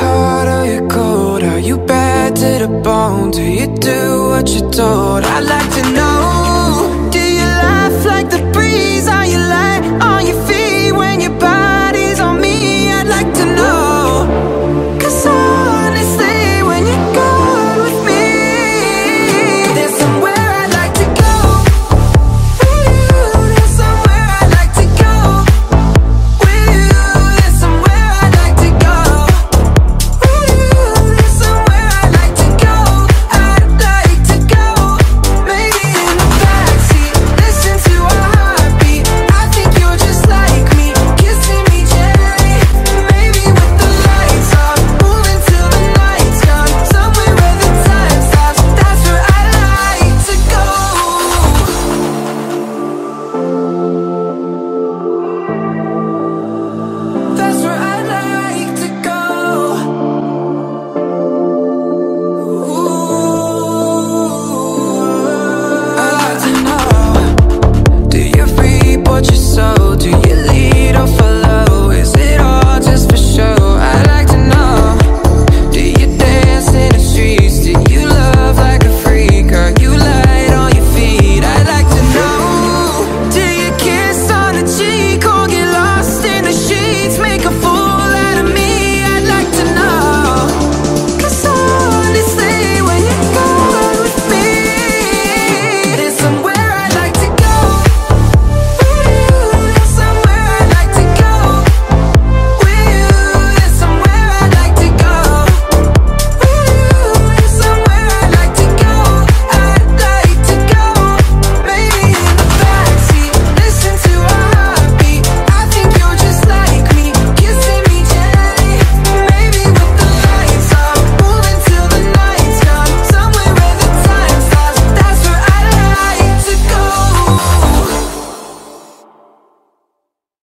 hot, or you cold? Are you bad to the bone? Do you do what you're told? I'd like to know